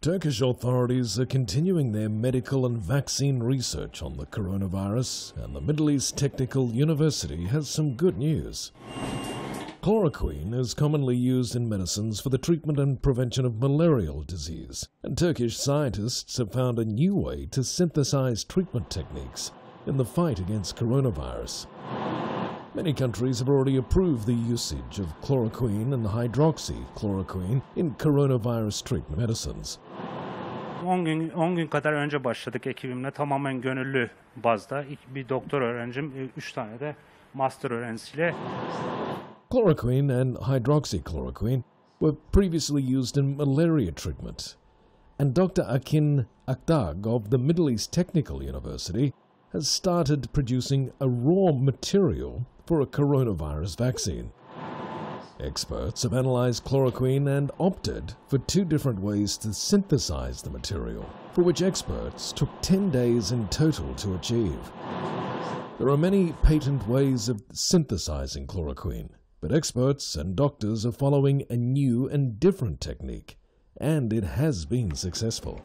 Turkish authorities are continuing their medical and vaccine research on the coronavirus, and the Middle East Technical University has some good news. Chloroquine is commonly used in medicines for the treatment and prevention of malarial disease, and Turkish scientists have found a new way to synthesize treatment techniques in the fight against coronavirus. Many countries have already approved the usage of chloroquine and hydroxychloroquine in coronavirus treatment medicines. 10 gün 10 gün kadar önce başladık ekibimle tamamen gönüllü bazda. Bir doktor öğrencim, 3 tane de master öğrencisiyle Chloroquine and hydroxychloroquine were previously used in malaria treatment, and Dr. Akin Akdag of the Middle East Technical University has started producing a raw material for a coronavirus vaccine. Experts have analyzed chloroquine and opted for two different ways to synthesize the material, for which experts took 10 days in total to achieve. There are many patent ways of synthesizing chloroquine, but experts and doctors are following a new and different technique, and it has been successful.